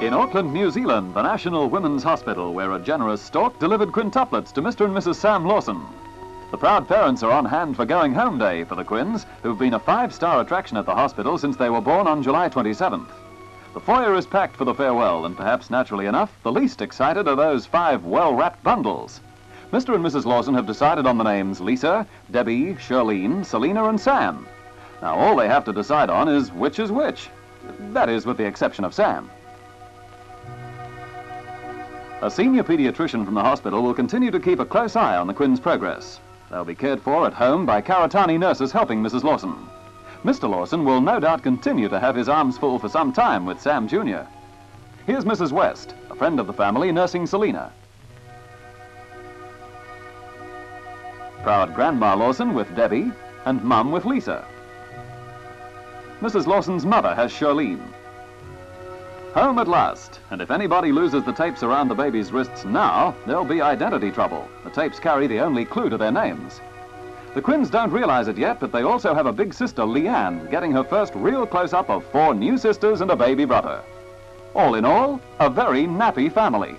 In Auckland, New Zealand, the National Women's Hospital, where a generous stork delivered quintuplets to Mr. and Mrs. Sam Lawson. The proud parents are on hand for going home day for the Quins, who've been a five-star attraction at the hospital since they were born on July 27th. The foyer is packed for the farewell, and perhaps naturally enough, the least excited are those five well-wrapped bundles. Mr. and Mrs. Lawson have decided on the names Lisa, Debbie, Charlene, Selina, and Sam. Now, all they have to decide on is which is which. That is, with the exception of Sam. A senior pediatrician from the hospital will continue to keep a close eye on the Quins' progress. They'll be cared for at home by Karitane nurses helping Mrs. Lawson. Mr. Lawson will no doubt continue to have his arms full for some time with Sam Jr. Here's Mrs. West, a friend of the family, nursing Selina. Proud Grandma Lawson with Debbie, and Mum with Lisa. Mrs. Lawson's mother has Charlene. Home at last, and if anybody loses the tapes around the baby's wrists now, there'll be identity trouble. The tapes carry the only clue to their names. The Quins don't realize it yet, but they also have a big sister, Leanne, getting her first real close-up of four new sisters and a baby brother. All in all, a very nappy family.